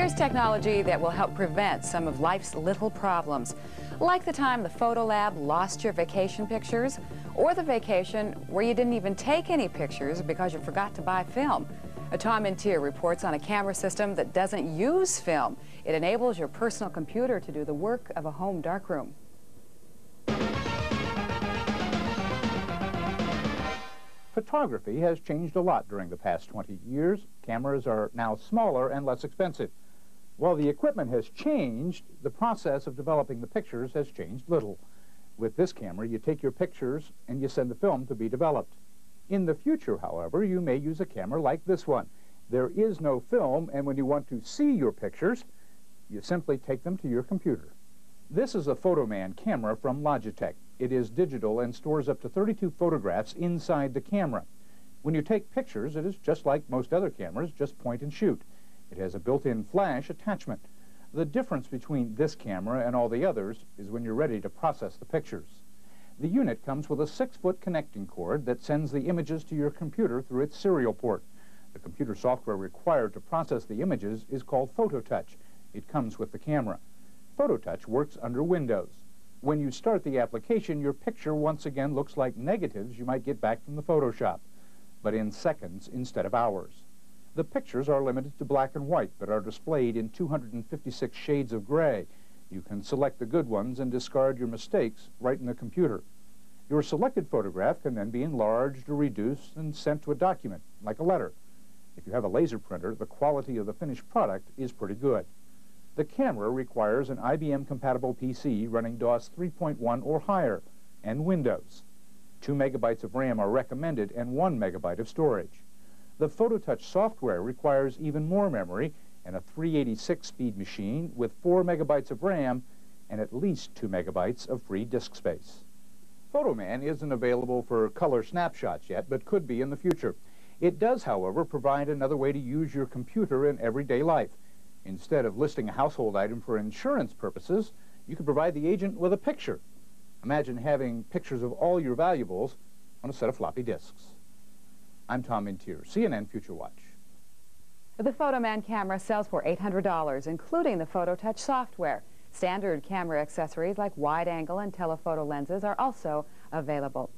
Here's technology that will help prevent some of life's little problems, like the time the photo lab lost your vacation pictures, or the vacation where you didn't even take any pictures because you forgot to buy film. A Tom Intier reports on a camera system that doesn't use film. It enables your personal computer to do the work of a home darkroom. Photography has changed a lot during the past 20 years. Cameras are now smaller and less expensive. While the equipment has changed, the process of developing the pictures has changed little. With this camera, you take your pictures and you send the film to be developed. In the future, however, you may use a camera like this one. There is no film, and when you want to see your pictures, you simply take them to your computer. This is a Fotoman camera from Logitech. It is digital and stores up to 32 photographs inside the camera. When you take pictures, it is just like most other cameras, just point and shoot. It has a built-in flash attachment. The difference between this camera and all the others is when you're ready to process the pictures. The unit comes with a six-foot connecting cord that sends the images to your computer through its serial port. The computer software required to process the images is called FotoTouch. It comes with the camera. FotoTouch works under Windows. When you start the application, your picture once again looks like negatives you might get back from the Photoshop, but in seconds instead of hours. The pictures are limited to black and white, but are displayed in 256 shades of gray. You can select the good ones and discard your mistakes right in the computer. Your selected photograph can then be enlarged or reduced and sent to a document, like a letter. If you have a laser printer, the quality of the finished product is pretty good. The camera requires an IBM-compatible PC running DOS 3.1 or higher, and Windows. 2 megabytes of RAM are recommended and 1 megabyte of storage. The FotoTouch software requires even more memory and a 386-speed machine with 4 megabytes of RAM and at least 2 megabytes of free disk space. Fotoman isn't available for color snapshots yet, but could be in the future. It does, however, provide another way to use your computer in everyday life. Instead of listing a household item for insurance purposes, you could provide the agent with a picture. Imagine having pictures of all your valuables on a set of floppy disks. I'm Tom Intier, CNN Future Watch. The Fotoman camera sells for $800, including the FotoTouch software. Standard camera accessories like wide-angle and telephoto lenses are also available.